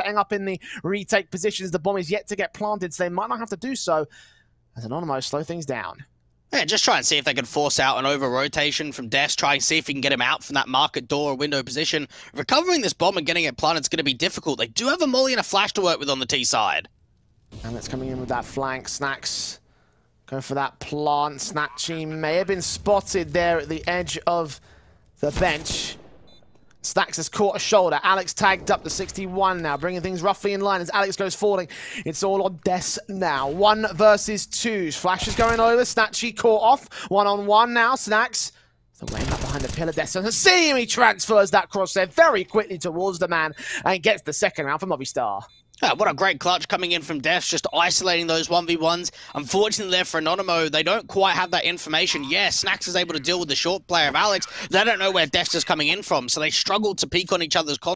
setting up in the retake positions. The bomb is yet to get planted, so they might not have to do so as Anonymous slow things down. Yeah, just try and see if they can force out an over rotation from DeathZz. Try and see if he can get him out from that market door or window position. Recovering this bomb and getting it planted is going to be difficult. They do have a molly and a flash to work with on the T side. And it's coming in with that flank. Snacks go for that plant. Snatchie may have been spotted there at the edge of the bench. Stacks has caught a shoulder. Alex tagged up to 61 now, bringing things roughly in line as Alex goes falling. It's all on DeathZz now. One versus two. Flash is going over. Snatchie caught off. One on one now. Snacks. Laying up behind the pillar. Him. He transfers that crosshair very quickly towards the man and gets the second round for Movistar. Yeah, what a great clutch coming in from DeathZz, just isolating those 1v1s. Unfortunately there for Anonymo, they don't quite have that information. Yeah, Snacks is able to deal with the short player of Alex. They don't know where DeathZz is coming in from, so they struggle to peek on each other's